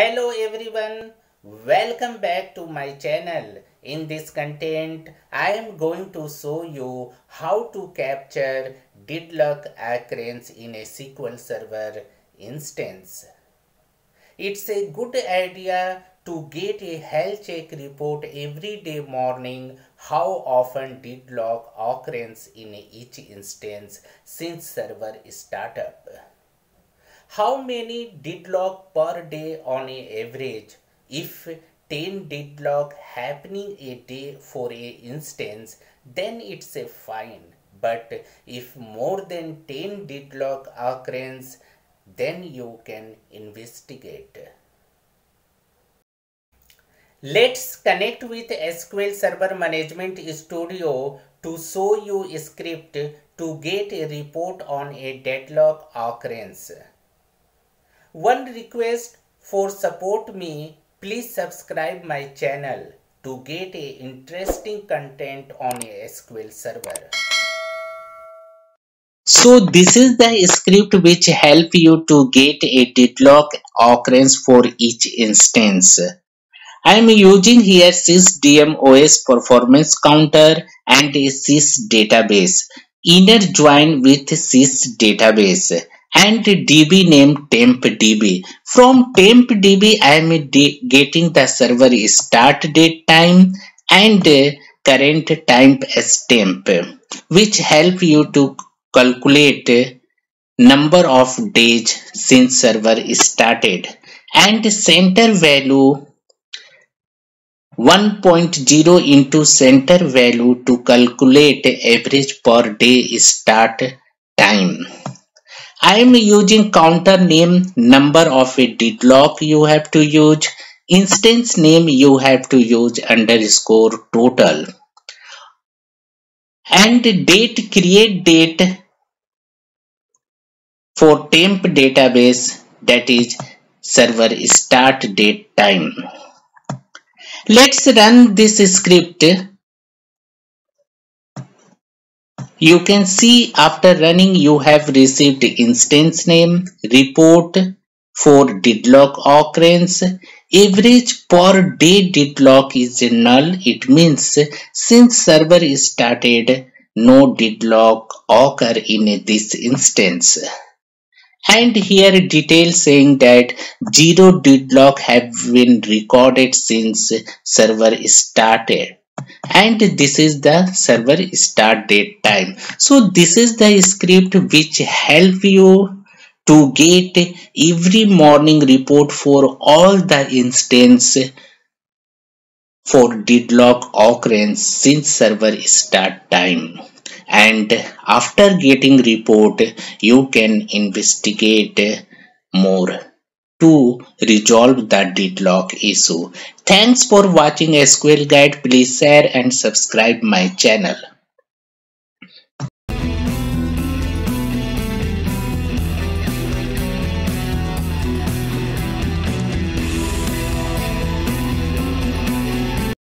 Hello everyone, welcome back to my channel. In this content, I am going to show you how to capture deadlock occurrence in a SQL Server instance. It's a good idea to get a health check report every day morning how often deadlock occurs in each instance since server startup how many deadlock per day on a average? If 10 deadlock happening a day for a instance then it's a fine. But if more than 10 deadlock occurs then you can investigate. Let's connect with sql server management studio to show you a script to get a report on a deadlock occurrence one request for support me, please subscribe my channel to get a interesting content on a SQL server. So this is the script which help you to get a deadlock occurrence for each instance. I am using here sysdmos performance counter and a sys database. Inner join with sys database and db name tempdb. From tempdb I am getting the server start date time and current time as temp which help you to calculate number of days since server started and center value 1.0 into center value to calculate average per day start time. I am using counter name number of a deadlock you have to use instance name you have to use underscore total. And date create date for temp database that is server start date time. Let's run this script You can see after running you have received instance name, report for deadlock occurrence. Average per day deadlock is null. It means since server is started, no deadlock occur in this instance. And here detail saying that zero deadlock have been recorded since server started and this is the server start date time. So this is the script which help you to get every morning report for all the instance for deadlock occurrence since server start time. And after getting report you can investigate more to resolve the deadlock issue. Thanks for watching SQL Guide. Please share and subscribe my channel.